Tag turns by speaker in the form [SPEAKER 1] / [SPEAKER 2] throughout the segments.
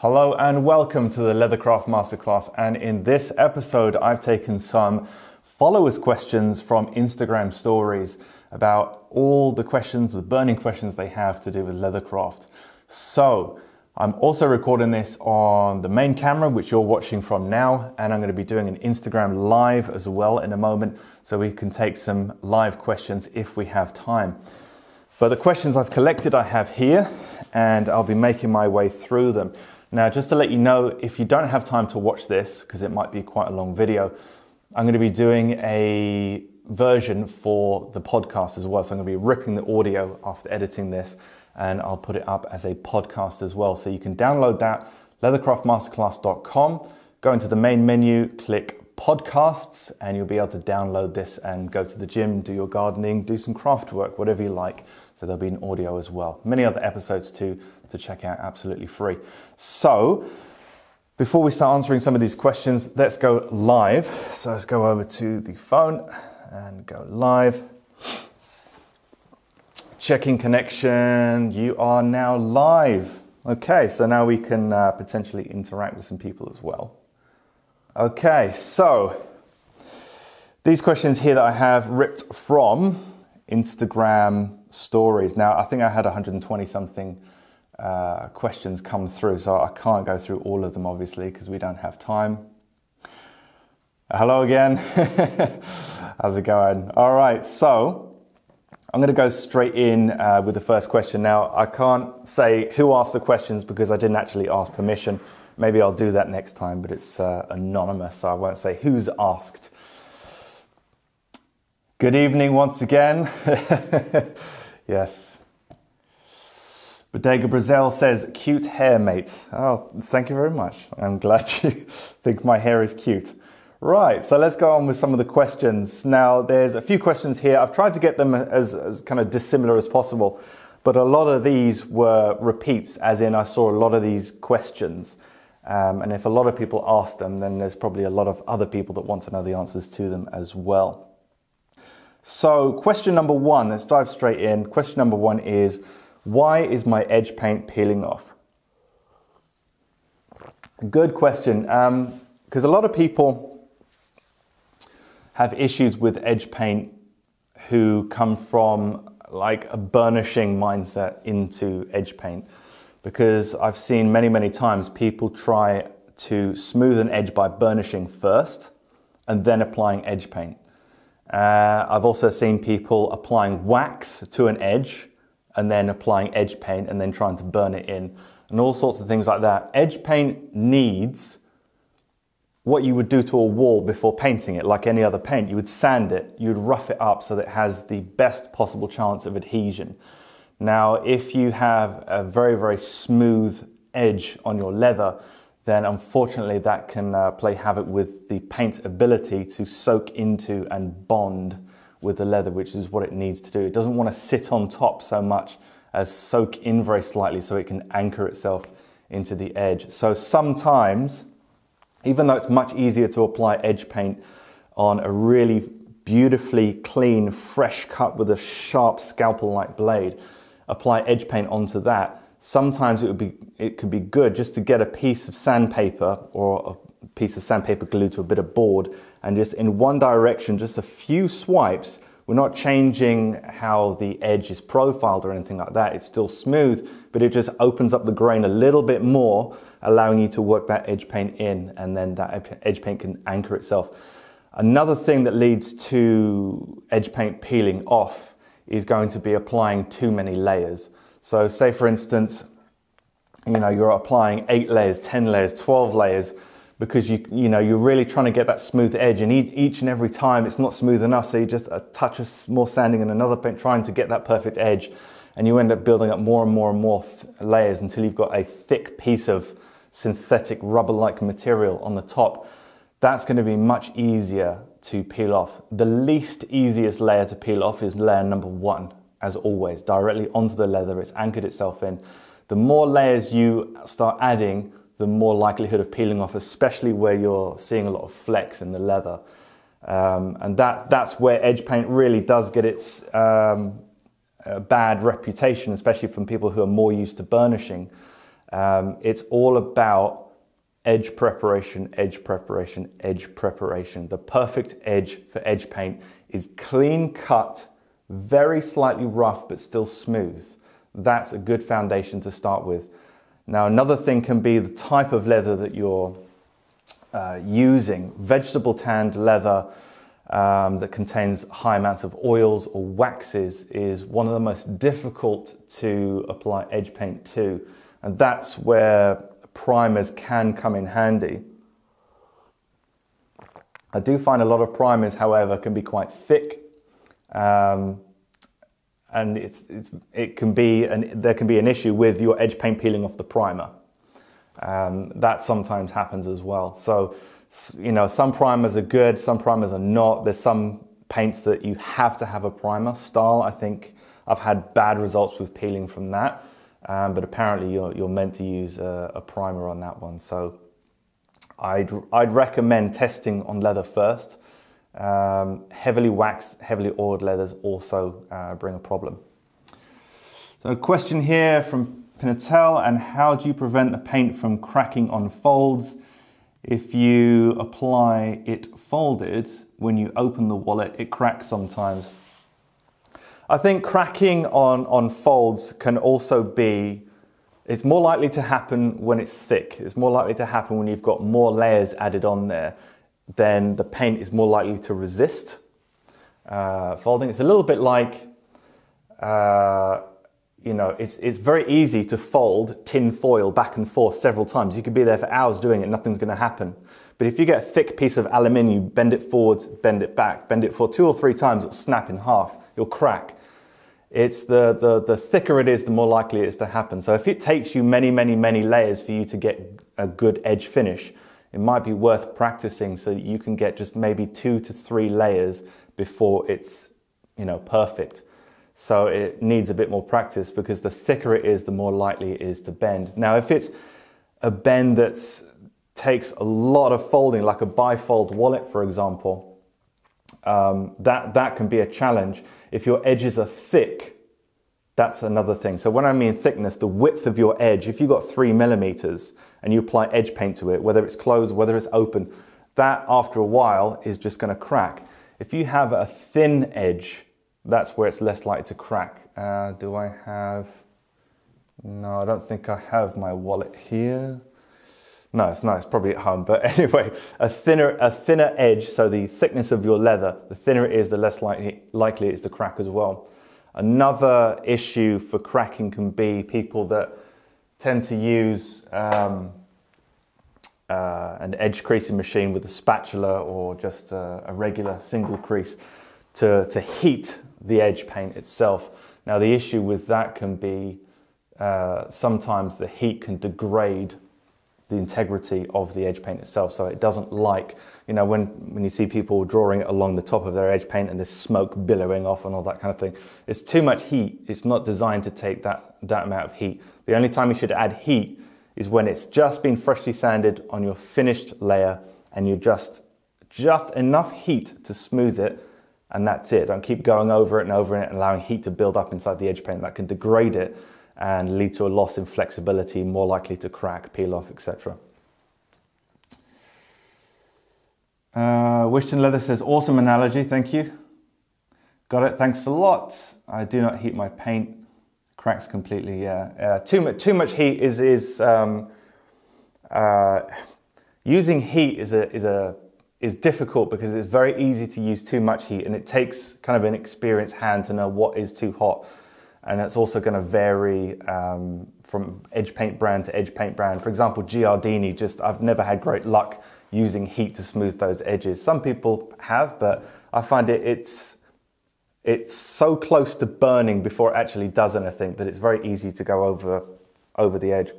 [SPEAKER 1] Hello and welcome to the Leathercraft Masterclass. And in this episode, I've taken some followers' questions from Instagram stories about all the questions, the burning questions they have to do with Leathercraft. So, I'm also recording this on the main camera, which you're watching from now, and I'm going to be doing an Instagram live as well in a moment, so we can take some live questions if we have time. But the questions I've collected, I have here, and I'll be making my way through them. Now, just to let you know, if you don't have time to watch this, because it might be quite a long video, I'm going to be doing a version for the podcast as well. So I'm going to be ripping the audio after editing this and I'll put it up as a podcast as well. So you can download that, leathercraftmasterclass.com, go into the main menu, click podcasts, and you'll be able to download this and go to the gym, do your gardening, do some craft work, whatever you like. So there'll be an audio as well. Many other episodes too to check out absolutely free. So before we start answering some of these questions, let's go live. So let's go over to the phone and go live. Checking connection. You are now live. Okay, so now we can uh, potentially interact with some people as well. Okay, so these questions here that I have ripped from Instagram stories. Now, I think I had 120 something uh, questions come through, so I can't go through all of them obviously because we don't have time. Hello again. How's it going? All right, so I'm going to go straight in uh, with the first question. Now, I can't say who asked the questions because I didn't actually ask permission. Maybe I'll do that next time, but it's uh, anonymous, so I won't say who's asked. Good evening once again. yes. Bodega Brazil says, cute hair, mate. Oh, thank you very much. I'm glad you think my hair is cute. Right, so let's go on with some of the questions. Now, there's a few questions here. I've tried to get them as, as kind of dissimilar as possible, but a lot of these were repeats, as in I saw a lot of these questions. Um, and if a lot of people ask them, then there's probably a lot of other people that want to know the answers to them as well. So, question number one, let's dive straight in. Question number one is Why is my edge paint peeling off? Good question. Because um, a lot of people have issues with edge paint who come from like a burnishing mindset into edge paint because I've seen many, many times people try to smooth an edge by burnishing first and then applying edge paint. Uh, I've also seen people applying wax to an edge and then applying edge paint and then trying to burn it in and all sorts of things like that. Edge paint needs what you would do to a wall before painting it, like any other paint. You would sand it, you would rough it up so that it has the best possible chance of adhesion. Now, if you have a very, very smooth edge on your leather, then unfortunately that can uh, play havoc with the paint's ability to soak into and bond with the leather, which is what it needs to do. It doesn't want to sit on top so much as soak in very slightly so it can anchor itself into the edge. So sometimes even though it's much easier to apply edge paint on a really beautifully clean, fresh cut with a sharp scalpel-like blade, apply edge paint onto that. Sometimes it would be, it can be good just to get a piece of sandpaper or a piece of sandpaper glued to a bit of board and just in one direction, just a few swipes. We're not changing how the edge is profiled or anything like that. It's still smooth, but it just opens up the grain a little bit more allowing you to work that edge paint in and then that edge paint can anchor itself. Another thing that leads to edge paint peeling off is going to be applying too many layers. So say for instance, you know, you're applying eight layers, 10 layers, 12 layers, because you, you know, you're really trying to get that smooth edge and each and every time it's not smooth enough. So you just a touch of more sanding and another paint trying to get that perfect edge. And you end up building up more and more and more layers until you've got a thick piece of synthetic rubber-like material on the top, that's going to be much easier to peel off. The least easiest layer to peel off is layer number one, as always, directly onto the leather. It's anchored itself in. The more layers you start adding, the more likelihood of peeling off, especially where you're seeing a lot of flex in the leather. Um, and that, that's where edge paint really does get its um, bad reputation, especially from people who are more used to burnishing Um, it's all about edge preparation, edge preparation, edge preparation. The perfect edge for edge paint is clean cut, very slightly rough, but still smooth. That's a good foundation to start with. Now, another thing can be the type of leather that you're uh, using. Vegetable tanned leather um, that contains high amounts of oils or waxes is one of the most difficult to apply edge paint to. And that's where primers can come in handy. I do find a lot of primers, however, can be quite thick. Um, and it's, it's, it can be an, there can be an issue with your edge paint peeling off the primer. Um, that sometimes happens as well. So, you know, some primers are good, some primers are not. There's some paints that you have to have a primer. style. I think I've had bad results with peeling from that. Um, but apparently you're, you're meant to use a, a, primer on that one. So I'd, I'd recommend testing on leather first. Um, heavily waxed, heavily oiled leathers also uh, bring a problem. So a question here from Pinatel, and how do you prevent the paint from cracking on folds if you apply it folded when you open the wallet, it cracks sometimes. I think cracking on, on folds can also be, it's more likely to happen when it's thick. It's more likely to happen when you've got more layers added on there. Then the paint is more likely to resist uh, folding. It's a little bit like, uh, you know, it's, it's very easy to fold tin foil back and forth several times. You could be there for hours doing it, nothing's going to happen. But if you get a thick piece of aluminium, you bend it forwards, bend it back, bend it for two or three times, it'll snap in half, it'll crack. It's the, the, the thicker it is, the more likely it is to happen. So if it takes you many, many, many layers for you to get a good edge finish, it might be worth practicing so you can get just maybe two to three layers before it's, you know, perfect. So it needs a bit more practice because the thicker it is, the more likely it is to bend. Now, if it's a bend that takes a lot of folding, like a bifold wallet, for example, um, that, that can be a challenge. If your edges are thick, that's another thing. So when I mean thickness, the width of your edge, if you've got three millimeters and you apply edge paint to it, whether it's closed, whether it's open, that after a while is just going to crack. If you have a thin edge, that's where it's less likely to crack. Uh, do I have? No, I don't think I have my wallet here. No, it's nice, probably at home. But anyway, a thinner, a thinner edge, so the thickness of your leather, the thinner it is, the less likely, likely it is to crack as well. Another issue for cracking can be people that tend to use um, uh, an edge creasing machine with a spatula or just a, a regular single crease to, to heat the edge paint itself. Now, the issue with that can be uh, sometimes the heat can degrade the integrity of the edge paint itself. So it doesn't like, you know, when, when you see people drawing it along the top of their edge paint and there's smoke billowing off and all that kind of thing, it's too much heat. It's not designed to take that, that amount of heat. The only time you should add heat is when it's just been freshly sanded on your finished layer and you just, just enough heat to smooth it and that's it. Don't keep going over it and over it and allowing heat to build up inside the edge paint. That can degrade it and lead to a loss in flexibility, more likely to crack, peel off, etc. Uh, Wishton Leather says, awesome analogy, thank you. Got it, thanks a lot. I do not heat my paint. Cracks completely, yeah. Uh, too, much, too much heat is, is um, uh, using heat is a, is a is difficult because it's very easy to use too much heat and it takes kind of an experienced hand to know what is too hot and it's also going to vary um, from edge paint brand to edge paint brand. For example, Giardini, just I've never had great luck using heat to smooth those edges. Some people have, but I find it it's it's so close to burning before it actually does anything that it's very easy to go over over the edge.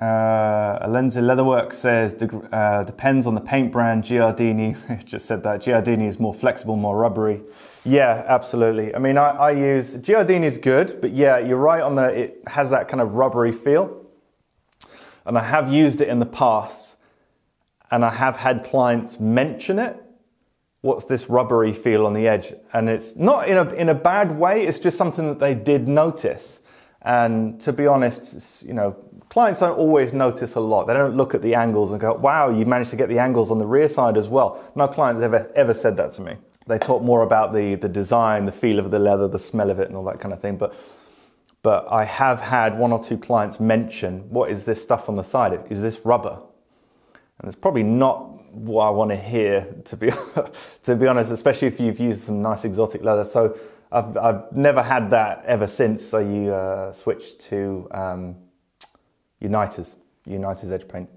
[SPEAKER 1] Uh, Alenzi Leatherwork says uh, depends on the paint brand. Giardini just said that Giardini is more flexible, more rubbery. Yeah, absolutely. I mean, I, I use Giardini is good, but yeah, you're right on the. It has that kind of rubbery feel, and I have used it in the past, and I have had clients mention it. What's this rubbery feel on the edge? And it's not in a in a bad way. It's just something that they did notice, And to be honest, you know, clients don't always notice a lot. They don't look at the angles and go, wow, you managed to get the angles on the rear side as well. No client's ever, ever said that to me. They talk more about the, the design, the feel of the leather, the smell of it, and all that kind of thing. But, but I have had one or two clients mention, what is this stuff on the side? Is this rubber? And it's probably not what I want to hear, to be, to be honest, especially if you've used some nice exotic leather. So I've, I've never had that ever since. So you uh, switched to um, Uniters, Uniters edge paint.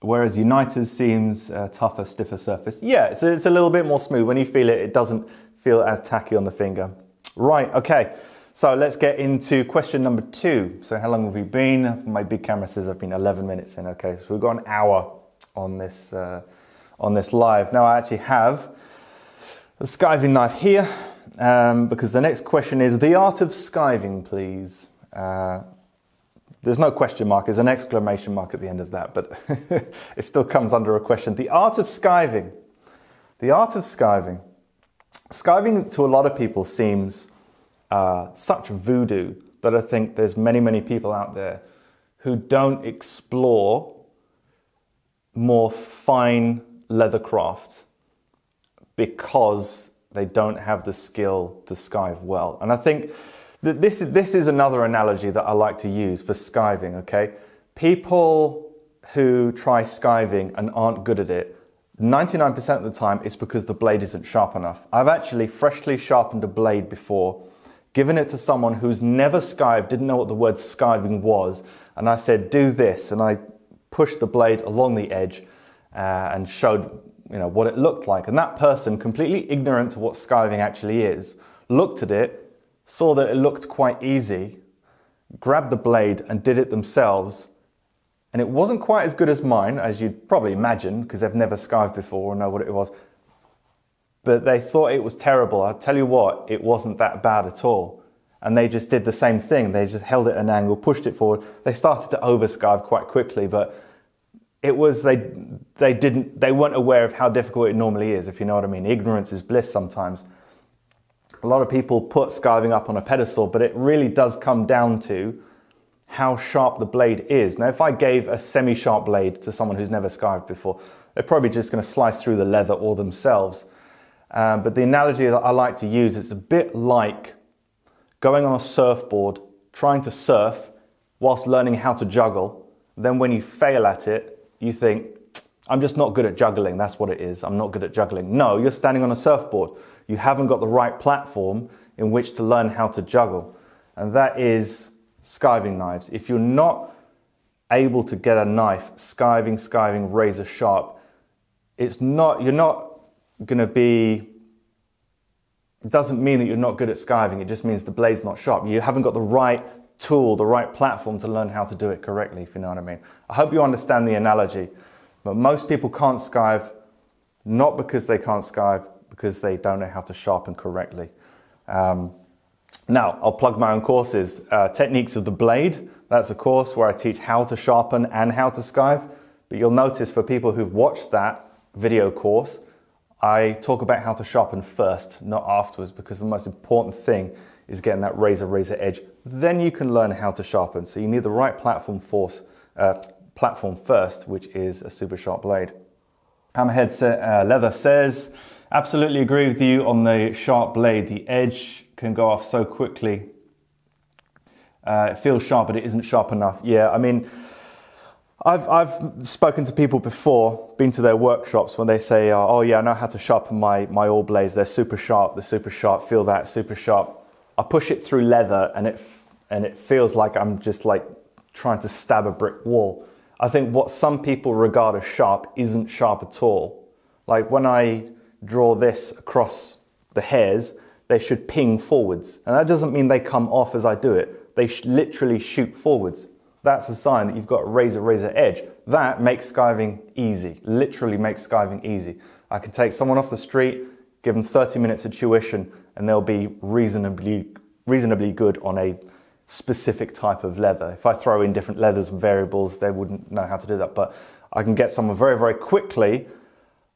[SPEAKER 1] Whereas Uniters seems a tougher, stiffer surface. Yeah, it's it's a little bit more smooth. When you feel it, it doesn't feel as tacky on the finger. Right, okay. So let's get into question number two. So how long have we been? My big camera says I've been 11 minutes in. Okay, so we've got an hour on this uh, on this live. Now I actually have a skiving knife here um, because the next question is the art of skiving, please. Uh, there's no question mark, there's an exclamation mark at the end of that, but it still comes under a question. The art of skiving. The art of skiving. Skiving to a lot of people seems uh, such voodoo that I think there's many, many people out there who don't explore more fine leather craft because they don't have the skill to skive well. And I think that this is, this is another analogy that I like to use for skiving, okay? People who try skiving and aren't good at it, 99% of the time it's because the blade isn't sharp enough. I've actually freshly sharpened a blade before given it to someone who's never skived, didn't know what the word skiving was, and I said, do this, and I pushed the blade along the edge uh, and showed you know, what it looked like. And that person, completely ignorant to what skiving actually is, looked at it, saw that it looked quite easy, grabbed the blade and did it themselves. And it wasn't quite as good as mine, as you'd probably imagine, because they've never skived before or know what it was but they thought it was terrible. I'll tell you what, it wasn't that bad at all. And they just did the same thing. They just held it at an angle, pushed it forward. They started to overskive quite quickly, but it was they they didn't they weren't aware of how difficult it normally is. If you know what I mean, ignorance is bliss sometimes. A lot of people put skiving up on a pedestal, but it really does come down to how sharp the blade is. Now, if I gave a semi-sharp blade to someone who's never skived before, they're probably just going to slice through the leather or themselves. Um, but the analogy that I like to use is a bit like going on a surfboard, trying to surf whilst learning how to juggle. Then when you fail at it, you think, I'm just not good at juggling. That's what it is. I'm not good at juggling. No, you're standing on a surfboard. You haven't got the right platform in which to learn how to juggle. And that is skiving knives. If you're not able to get a knife skiving, skiving, razor sharp, it's not, you're not going to be it doesn't mean that you're not good at skiving, it just means the blade's not sharp. You haven't got the right tool, the right platform to learn how to do it correctly, if you know what I mean. I hope you understand the analogy, but most people can't skive not because they can't skive, because they don't know how to sharpen correctly. Um, now, I'll plug my own courses. Uh, Techniques of the Blade, that's a course where I teach how to sharpen and how to skive. But you'll notice for people who've watched that video course, I talk about how to sharpen first, not afterwards, because the most important thing is getting that razor razor edge. Then you can learn how to sharpen. So you need the right platform force, uh, platform first, which is a super sharp blade. Hammerhead uh, Leather says, absolutely agree with you on the sharp blade. The edge can go off so quickly. Uh, it feels sharp, but it isn't sharp enough. Yeah, I mean, I've, I've spoken to people before, been to their workshops when they say, uh, oh yeah, I know how to sharpen my, my awl blades. They're super sharp, they're super sharp, feel that, super sharp. I push it through leather and it, and it feels like I'm just like trying to stab a brick wall. I think what some people regard as sharp isn't sharp at all. Like when I draw this across the hairs, they should ping forwards. And that doesn't mean they come off as I do it. They sh- literally shoot forwards that's a sign that you've got a razor razor edge. That makes skiving easy, literally makes skiving easy. I can take someone off the street, give them 30 minutes of tuition, and they'll be reasonably, reasonably good on a specific type of leather. If I throw in different leathers and variables, they wouldn't know how to do that. But I can get someone very, very quickly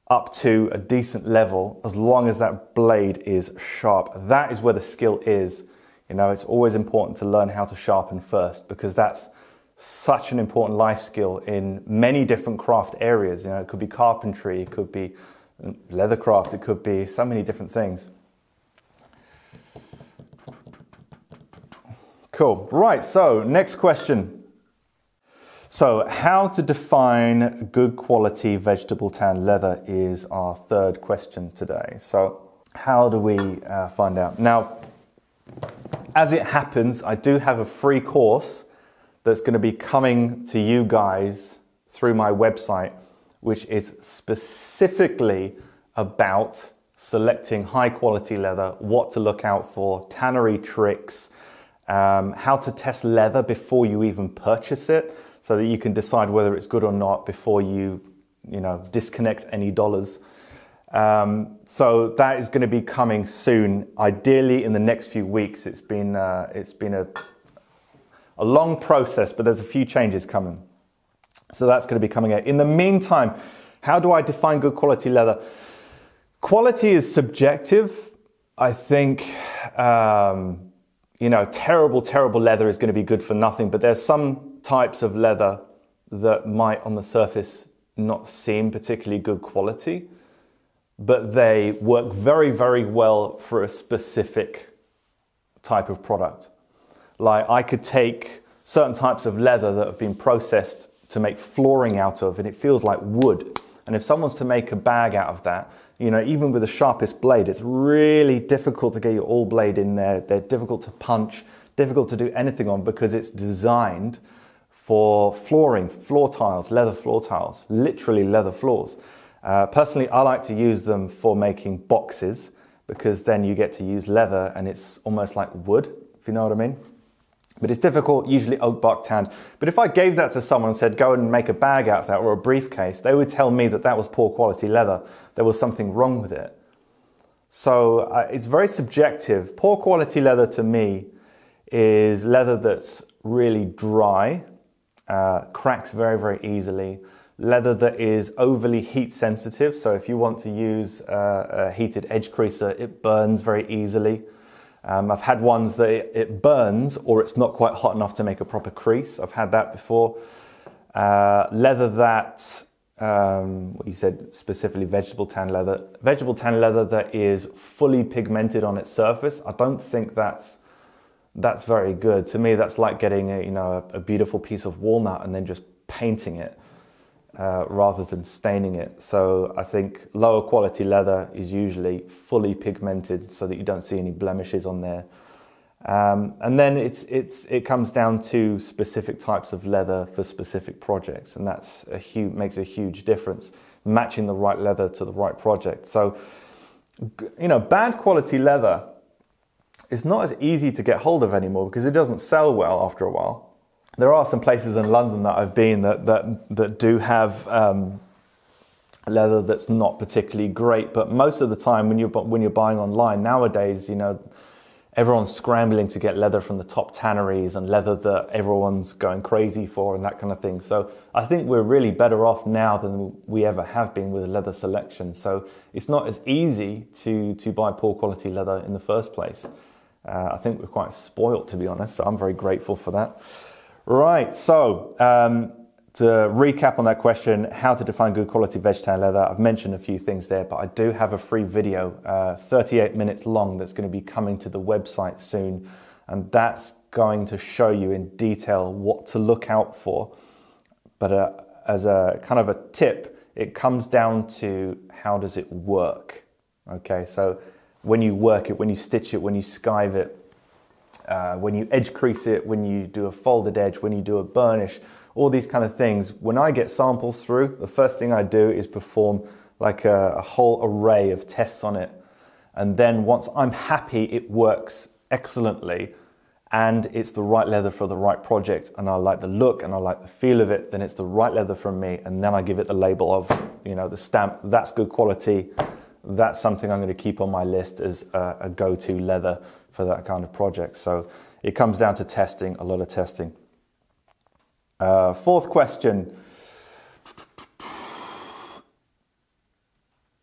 [SPEAKER 1] up to a decent level as long as that blade is sharp. That is where the skill is. You know, it's always important to learn how to sharpen first because that's such an important life skill in many different craft areas. You know, it could be carpentry, it could be leathercraft, it could be so many different things. Cool. Right, so next question. So, how to define good quality vegetable tan leather is our third question today. So, how do we uh, find out? Now, as it happens, I do have a free course that's going to be coming to you guys through my website, which is specifically about selecting high quality leather, what to look out for, tannery tricks, um, how to test leather before you even purchase it so that you can decide whether it's good or not before you, you know, disconnect any dollars. Um, so that is going to be coming soon, ideally in the next few weeks. It's been uh, it's been a a long process, but there's a few changes coming. So that's going to be coming out. In the meantime, how do I define good quality leather? Quality is subjective. I think, um, you know, terrible, terrible leather is going to be good for nothing, but there's some types of leather that might on the surface not seem particularly good quality, but they work very, very well for a specific type of product. Like I could take certain types of leather that have been processed to make flooring out of, and it feels like wood. And if someone's to make a bag out of that, you know, even with the sharpest blade, it's really difficult to get your awl blade in there. They're difficult to punch, difficult to do anything on because it's designed for flooring, floor tiles, leather floor tiles, literally leather floors. Uh, personally, I like to use them for making boxes because then you get to use leather and it's almost like wood, if you know what I mean. But it's difficult, usually oak bark tanned. But if I gave that to someone and said, go and make a bag out of that or a briefcase, they would tell me that that was poor quality leather. There was something wrong with it. So uh, it's very subjective. Poor quality leather to me is leather that's really dry, uh, cracks very, very easily. Leather that is overly heat sensitive, so if you want to use uh, a heated edge creaser, it burns very easily. Um, I've had ones that it, burns or it's not quite hot enough to make a proper crease. I've had that before. Uh, leather that, um, what you said specifically, vegetable tan leather. Vegetable tan leather that is fully pigmented on its surface. I don't think that's that's very good. To me, that's like getting a, you know, a, a beautiful piece of walnut and then just painting it uh, rather than staining it. So I think lower quality leather is usually fully pigmented so that you don't see any blemishes on there. Um, and then it's, it's, it comes down to specific types of leather for specific projects, and that's a huge, makes a huge difference, matching the right leather to the right project. So, you know, bad quality leather is not as easy to get hold of anymore because it doesn't sell well after a while. There are some places in London that I've been that that that do have um, leather that's not particularly great, but most of the time when you're when you're buying online nowadays, you know, everyone's scrambling to get leather from the top tanneries and leather that everyone's going crazy for and that kind of thing. So I think we're really better off now than we ever have been with a leather selection. So it's not as easy to to buy poor quality leather in the first place. Uh, I think we're quite spoilt, to be honest, so I'm very grateful for that. Right, so um, to recap on that question, how to define good quality vegetarian leather, I've mentioned a few things there, but I do have a free video, uh, 38 minutes long, that's going to be coming to the website soon, and that's going to show you in detail what to look out for. But uh, as a kind of a tip, it comes down to how does it work? Okay, so when you work it, when you stitch it, when you skive it, uh, when you edge crease it, when you do a folded edge, when you do a burnish, all these kind of things. When I get samples through, the first thing I do is perform like a, a whole array of tests on it. And then once I'm happy it works excellently and it's the right leather for the right project and I like the look and I like the feel of it, then it's the right leather from me. And then I give it the label of, you know, the stamp, that's good quality that's something I'm going to keep on my list as a, a go to leather for that kind of project. So it comes down to testing, a lot of testing. Uh, fourth question.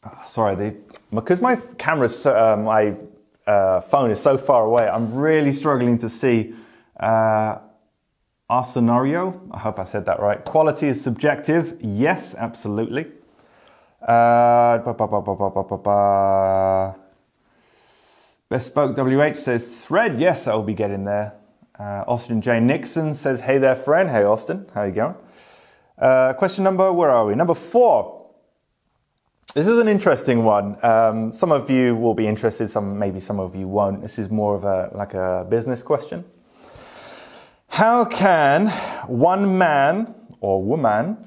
[SPEAKER 1] ah, sorry, the, because my camera's so, uh, my uh, phone is so far away. I'm really struggling to see. Uh, our scenario, I hope I said that right. Quality is subjective. Yes, absolutely. Uh, Bespoke WH says thread. Yes, I will be getting there. Uh, Austin J. Nixon says, Hey there, friend. Hey, Austin. How you going? Uh, question number, where are we? Number four. This is an interesting one. Um, some of you will be interested, some maybe some of you won't. This is more of a like a business question. How can one man or woman,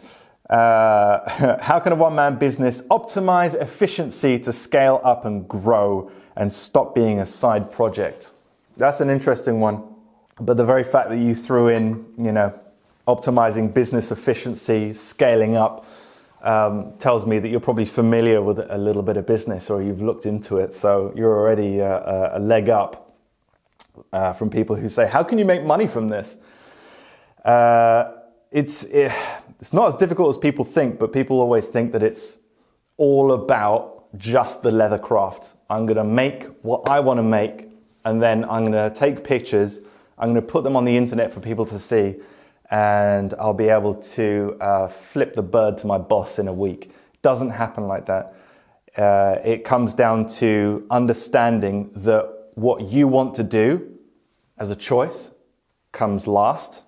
[SPEAKER 1] uh, how can a one man business optimize efficiency to scale up and grow and stop being a side project? That's an interesting one. But the very fact that you threw in, you know, optimizing business efficiency, scaling up, um, tells me that you're probably familiar with a little bit of business or you've looked into it. So you're already uh, a leg up uh, from people who say, How can you make money from this? Uh, it's, it, it's not as difficult as people think, but people always think that it's all about just the leather craft. I'm going to make what I want to make, and then I'm going to take pictures, I'm going to put them on the internet for people to see, and I'll be able to uh, flip the bird to my boss in a week. Doesn't happen like that. Uh, it comes down to understanding that what you want to do as a choice comes last.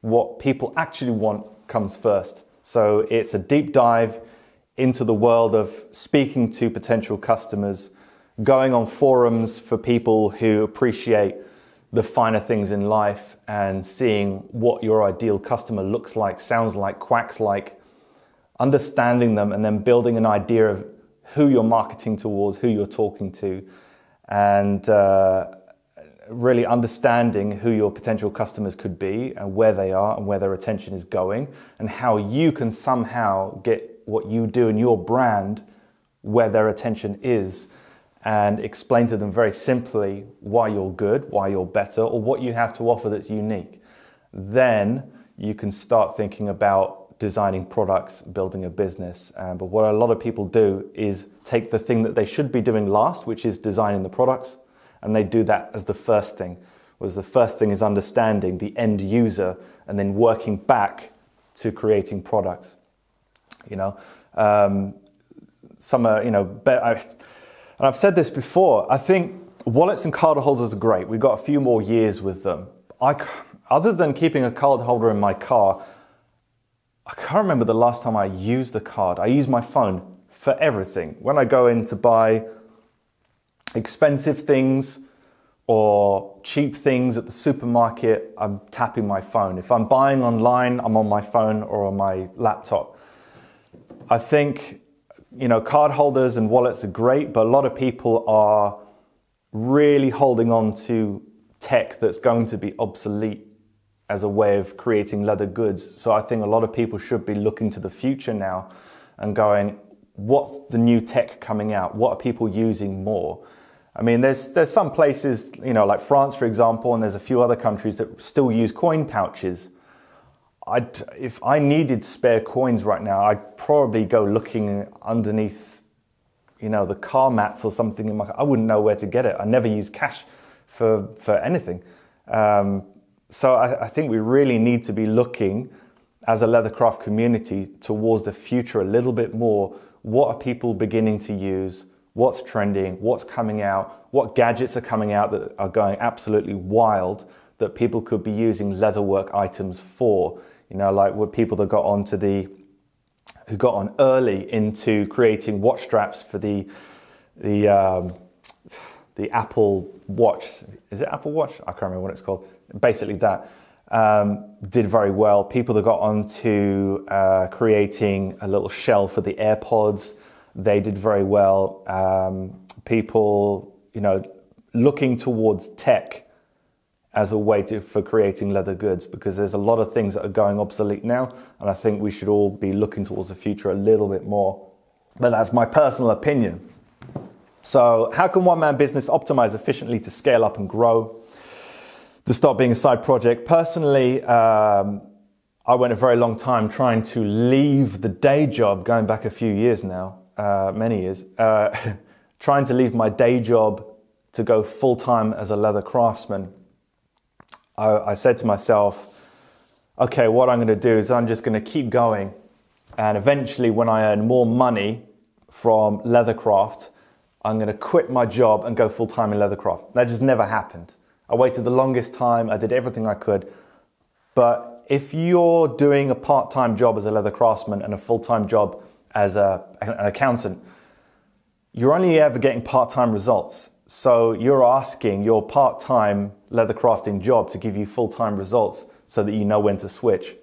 [SPEAKER 1] What people actually want comes first. So it's a deep dive into the world of speaking to potential customers, going on forums for people who appreciate the finer things in life and seeing what your ideal customer looks like, sounds like, quacks like, understanding them and then building an idea of who you're marketing towards, who you're talking to, and uh, really understanding who your potential customers could be and where they are and where their attention is going, and how you can somehow get what you do in your brand where their attention is, and explain to them very simply why you're good, why you're better, or what you have to offer that's unique. Then you can start thinking about designing products, building a business. Um, but what a lot of people do is take the thing that they should be doing last, which is designing the products, and they do that as the first thing. Was the first thing is understanding the end user and then working back to creating products. You know, um, some are, you know, i and I've said this before. I think wallets and card holders are great. We've got a few more years with them. I, other than keeping a card holder in my car, I can't remember the last time I used a card. I use my phone for everything. When I go in to buy expensive things or cheap things at the supermarket, I'm tapping my phone. If I'm buying online, I'm on my phone or on my laptop. I think, you know, card holders and wallets are great, but a lot of people are really holding on to tech that's going to be obsolete as a way of creating leather goods. So I think a lot of people should be looking to the future now and going, what's the new tech coming out? What are people using more? I mean, there's there's some places, you know, like France, for example, and there's a few other countries that still use coin pouches. I'd, if I needed spare coins right now, I'd probably go looking underneath, you know, the car mats or something. In my, car. I wouldn't know where to get it. I never use cash for for anything. Um, so I, I think we really need to be looking as a leathercraft community towards the future a little bit more. What are people beginning to use? what's trending, what's coming out, what gadgets are coming out that are going absolutely wild that people could be using leatherwork items for. You know, like people that got onto the who got on early into creating watch straps for the the um, the Apple Watch. Is it Apple Watch? I can't remember what it's called. Basically, that um, did very well. People that got onto uh, creating a little shell for the AirPods they did very well. Um, people, you know, looking towards tech as a way to, for creating leather goods because there's a lot of things that are going obsolete now, and I think we should all be looking towards the future a little bit more. But that's my personal opinion. So, how can one man business optimize efficiently to scale up and grow? To stop being a side project. Personally, um, I went a very long time trying to leave the day job, going back a few years now, uh, many years, uh, trying to leave my day job to go full time as a leather craftsman, I, I said to myself, okay, what I'm going to do is I'm just going to keep going. And eventually, when I earn more money from leathercraft, I'm going to quit my job and go full time in leathercraft. That just never happened. I waited the longest time, I did everything I could. But if you're doing a part time job as a leather craftsman and a full time job as a, an accountant, you're only ever getting part time results. So you're asking your part time leather crafting job to give you full time results so that you know when to switch.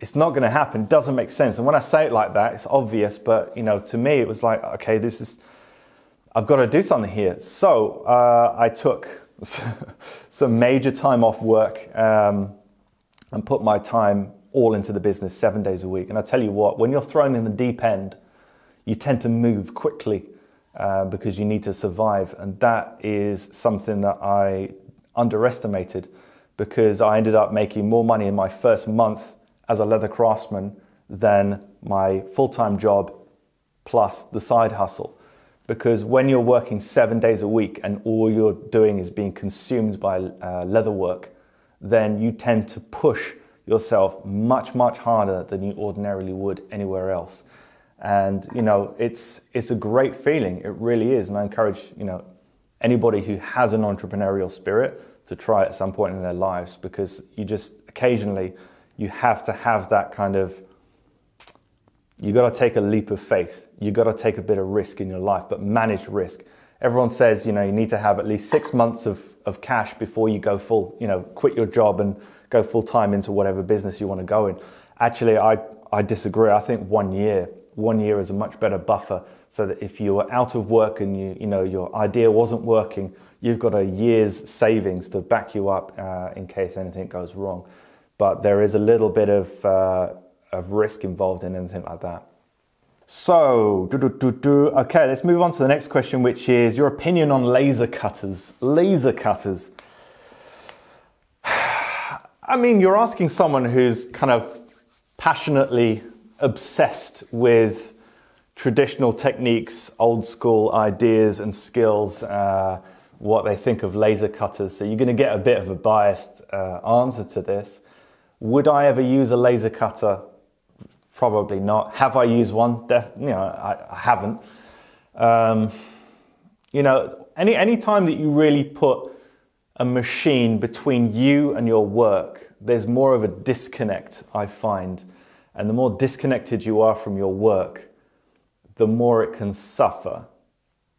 [SPEAKER 1] It's not going to happen. Doesn't make sense. And when I say it like that, it's obvious. But you know, to me, it was like, okay, this is, I've got to do something here. So uh, I took some major time off work um, and put my time all into the business seven days a week. And I tell you what, when you're thrown in the deep end, you tend to move quickly uh, because you need to survive. And that is something that I underestimated because I ended up making more money in my first month as a leather craftsman than my full time job plus the side hustle. Because when you're working seven days a week and all you're doing is being consumed by uh, leather work, then you tend to push yourself much, much harder than you ordinarily would anywhere else. And, you know, it's, it's a great feeling. It really is. And I encourage, you know, anybody who has an entrepreneurial spirit to try at some point in their lives because you just occasionally you have to have that kind of you got to take a leap of faith you got to take a bit of risk in your life but managed risk everyone says you know you need to have at least six months of, of cash before you go full you know quit your job and go full time into whatever business you want to go in actually i i disagree i think one year one year is a much better buffer so that if you are out of work and you, you know, your idea wasn't working, you've got a year's savings to back you up uh, in case anything goes wrong. But there is a little bit of, uh, of risk involved in anything like that. So, okay, let's move on to the next question, which is your opinion on laser cutters. Laser cutters. I mean, you're asking someone who's kind of passionately obsessed with traditional techniques, old school ideas and skills, uh, what they think of laser cutters. So you're going to get a bit of a biased uh, answer to this. Would I ever use a laser cutter? Probably not. Have I used one? Def- you know, I, I haven't. Um, you know, any any time that you really put a machine between you and your work, there's more of a disconnect. I find. And the more disconnected you are from your work, the more it can suffer.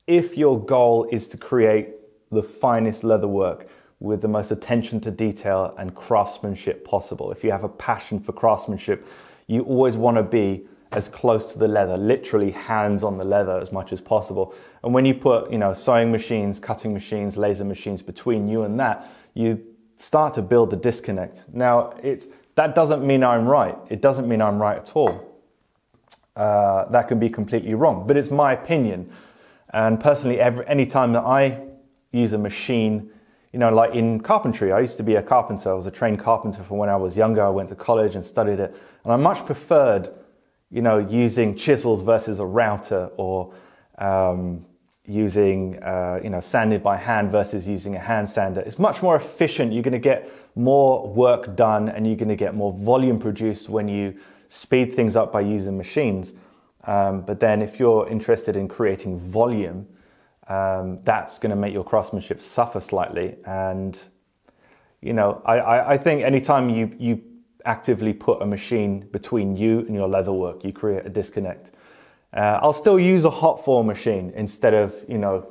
[SPEAKER 1] If your goal is to create the finest leather work with the most attention to detail and craftsmanship possible, if you have a passion for craftsmanship, you always want to be as close to the leather, literally hands on the leather as much as possible. And when you put, you know, sewing machines, cutting machines, laser machines between you and that, you start to build the disconnect. Now, it's that doesn't mean I'm right. It doesn't mean I'm right at all. Uh, that can be completely wrong, but it's my opinion. And personally, every any time that I use a machine, you know, like in carpentry, I used to be a carpenter. I was a trained carpenter from when I was younger. I went to college and studied it, and I much preferred, you know, using chisels versus a router or um, using, uh, you know, sanded by hand versus using a hand sander. It's much more efficient. You're going to get more work done and you're going to get more volume produced when you speed things up by using machines. Um, but then if you're interested in creating volume, um, that's going to make your craftsmanship suffer slightly. And, you know, I, I, I think anytime you, you actively put a machine between you and your leather work, you create a disconnect. Uh, I'll still use a hot form machine instead of, you know,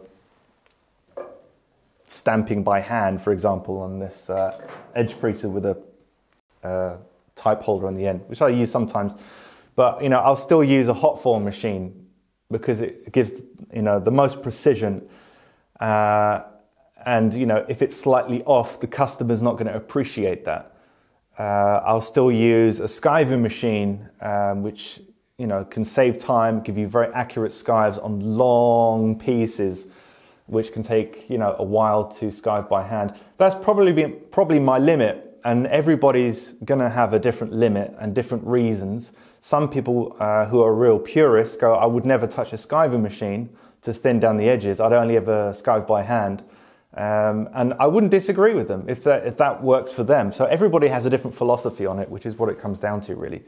[SPEAKER 1] stamping by hand, for example, on this uh, edge creaser with a uh, type holder on the end, which I use sometimes. But, you know, I'll still use a hot form machine because it gives, you know, the most precision. Uh, and, you know, if it's slightly off, the customer's not going to appreciate that. Uh, I'll still use a skiving machine, um, which you know, can save time, give you very accurate skives on long pieces, which can take, you know, a while to skive by hand. That's probably been, probably my limit and everybody's to have a different limit and different reasons. Some people uh, who are real purists go, I would never touch a skiving machine to thin down the edges. I'd only ever skive by hand. Um, and I wouldn't disagree with them if that, if that works for them. So everybody has a different philosophy on it, which is what it comes down to, really,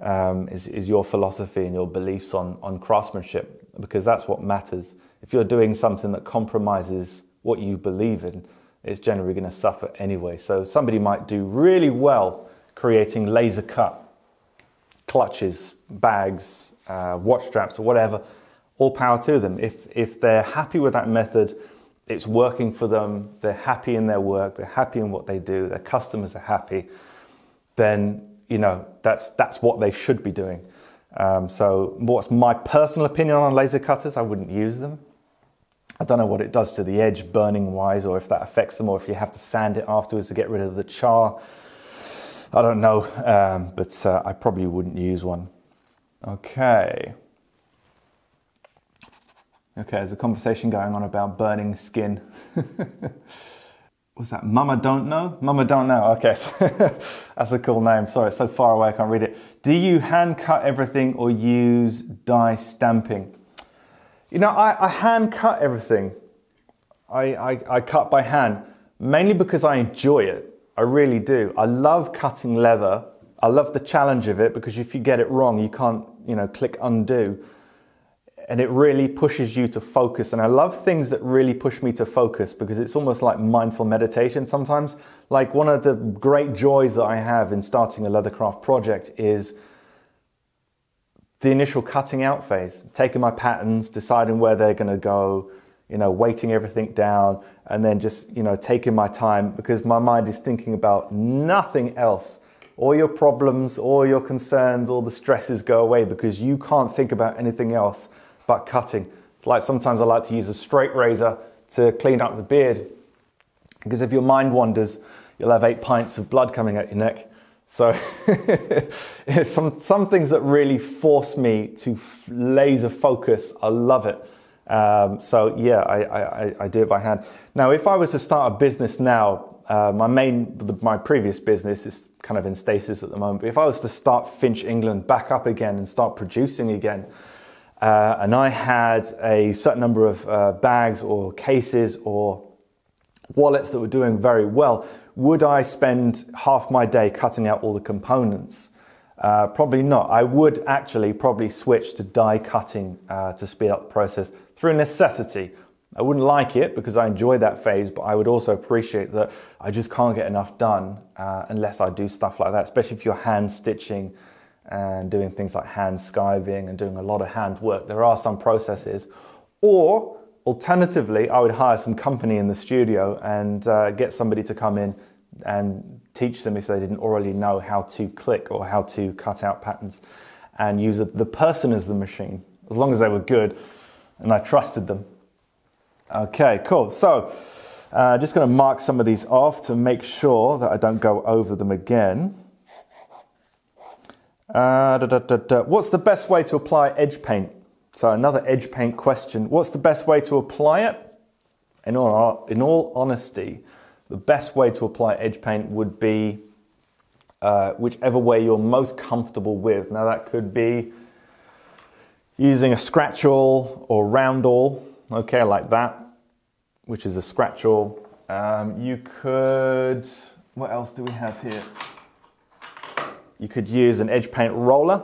[SPEAKER 1] um, is, is your philosophy and your beliefs on, on craftsmanship, because that's what matters. If you're doing something that compromises what you believe in, it's generally going to suffer anyway. So somebody might do really well creating laser cut clutches, bags, uh, watch straps, or whatever. All power to them. If if they're happy with that method, it's working for them. They're happy in their work. They're happy in what they do. Their customers are happy. Then you know that's that's what they should be doing. Um, so, what's my personal opinion on laser cutters? I wouldn't use them. I don't know what it does to the edge burning wise, or if that affects them, or if you have to sand it afterwards to get rid of the char. I don't know, um, but uh, I probably wouldn't use one. Okay. Okay, there's a conversation going on about burning skin. What's that? Mama don't know? Mama don't know. Okay, that's a cool name. Sorry, it's so far away I can't read it. Do you hand cut everything or use die stamping? You know, I, I hand cut everything. I, I, I cut by hand, mainly because I enjoy it. I really do. I love cutting leather. I love the challenge of it because if you get it wrong, you can't, you know, click undo. And it really pushes you to focus. And I love things that really push me to focus because it's almost like mindful meditation sometimes. Like one of the great joys that I have in starting a leathercraft project is the initial cutting out phase, taking my patterns, deciding where they're going to go, you know, weighting everything down, and then just, you know, taking my time because my mind is thinking about nothing else. All your problems, all your concerns, all the stresses go away because you can't think about anything else but cutting. It's like sometimes I like to use a straight razor to clean up the beard because if your mind wanders, you'll have eight pints of blood coming out your neck. So some some things that really force me to f- laser focus. I love it. Um, so yeah, I, I, I, do it by hand. Now, if I was to start a business now, uh, my main my previous business is kind of in stasis at the moment. But if I was to start Finch England back up again and start producing again, uh, and I had a certain number of uh, bags or cases or wallets that were doing very well, would I spend half my day cutting out all the components? Uh, probably not. I would actually probably switch to die cutting uh, to speed up the process through necessity. I wouldn't like it because I enjoy that phase, but I would also appreciate that I just can't get enough done uh, unless I do stuff like that, especially if you're hand stitching and doing things like hand skiving and doing a lot of hand work. There are some processes. Or Alternatively, I would hire some company in the studio and uh, get somebody to come in and teach them if they didn't already know how to click or how to cut out patterns and use the person as the machine, as long as they were good and I trusted them. Okay, cool. So, uh, just going to mark some of these off to make sure that I don't go over them again. Uh, da, da, da, What's the best way to apply edge paint? So another edge paint question. What's the best way to apply it? In all, in all honesty, the best way to apply edge paint would be uh, whichever way you're most comfortable with. Now that could be using a scratch awl or round awl, okay, like that, which is a scratch awl. Um, you could, what else do we have here? You could use an edge paint roller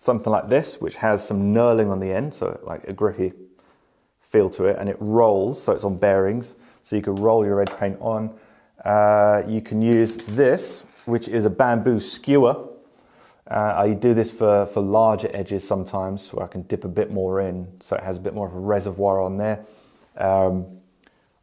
[SPEAKER 1] something like this, which has some knurling on the end, so like a grippy feel to it, and it rolls, so it's on bearings, so you can roll your edge paint on. Uh, you can use this, which is a bamboo skewer. Uh, I do this for, for larger edges sometimes, where I can dip a bit more in, so it has a bit more of a reservoir on there. Um,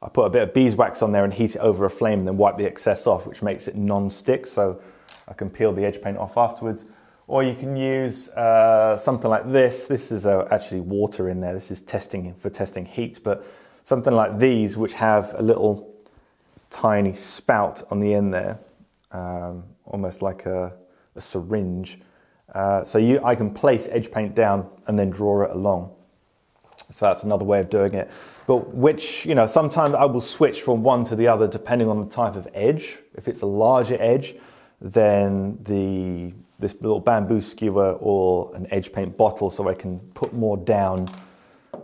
[SPEAKER 1] I put a bit of beeswax on there and heat it over a flame, and then wipe the excess off, which makes it non-stick, so I can peel the edge paint off afterwards. Or you can use uh, something like this. This is uh, actually water in there. This is testing for testing heat, but something like these, which have a little tiny spout on the end there, um, almost like a, a syringe. Uh, so you, I can place edge paint down and then draw it along. So that's another way of doing it. But which, you know, sometimes I will switch from one to the other depending on the type of edge. If it's a larger edge, then the this little bamboo skewer or an edge paint bottle so I can put more down.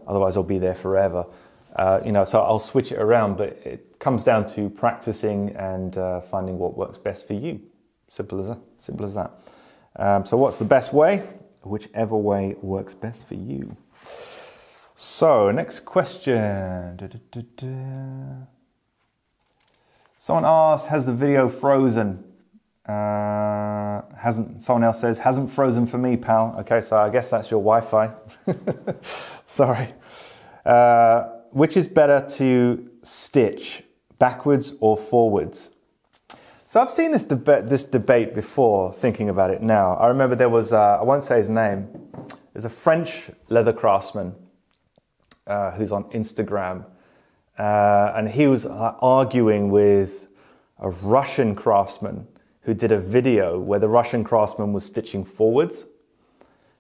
[SPEAKER 1] Otherwise, I'll be there forever. Uh, you know, so I'll switch it around, but it comes down to practicing and uh, finding what works best for you. Simple as that. Simple as that. Um, so, what's the best way? Whichever way works best for you. So, next question. Da, da, da, Someone asked, "Has the video frozen?" Uh, hasn't. Someone else says, "Hasn't frozen for me, pal." Okay, so I guess that's your Wi-Fi. Sorry. Uh, which is better to stitch, backwards or forwards? So I've seen this debate, this debate before. Thinking about it now, I remember there was uh, I won't say his name. There's a French leather craftsman uh, who's on Instagram, uh, and he was uh, arguing with a Russian craftsman who did a video where the Russian craftsman was stitching forwards,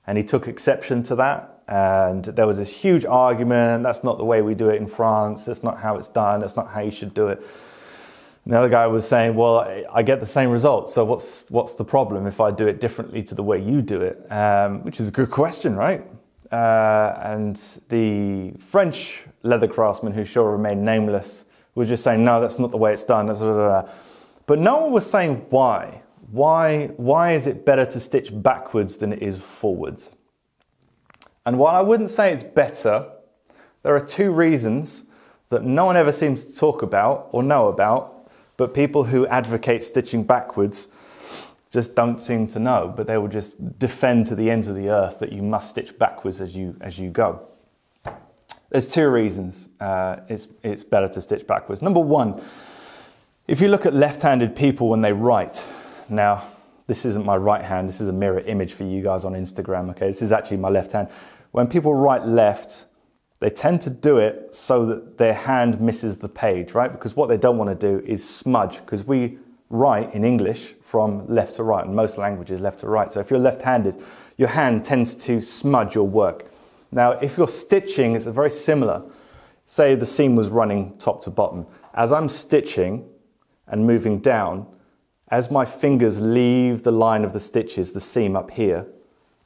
[SPEAKER 1] and he took exception to that and there was this huge argument. That's not the way we do it in France. That's not how it's done. That's not how you should do it. And the other guy was saying, "Well, I get the same results. So what's what's the problem if I do it differently to the way you do it?" Um, which is a good question, right? Uh, and the French leather craftsman, who shall remain nameless, was just saying, "No, that's not the way it's done." But no one was saying why. Why? Why is it better to stitch backwards than it is forwards? And while I wouldn't say it's better, there are two reasons that no one ever seems to talk about or know about, but people who advocate stitching backwards just don't seem to know, but they will just defend to the ends of the earth that you must stitch backwards as you, as you go. There's two reasons uh, it's, it's better to stitch backwards. Number one, if you look at left handed people when they write, now this isn't my right hand, this is a mirror image for you guys on Instagram, okay? This is actually my left hand. When people write left, they tend to do it so that their hand misses the page, right? Because what they don't want to do is smudge, because we write in English from left to right, and most languages left to right. So if you're left handed, your hand tends to smudge your work. Now, if you're stitching, it's very similar. Say the seam was running top to bottom. As I'm stitching and moving down, as my fingers leave the line of the stitches, the seam up here,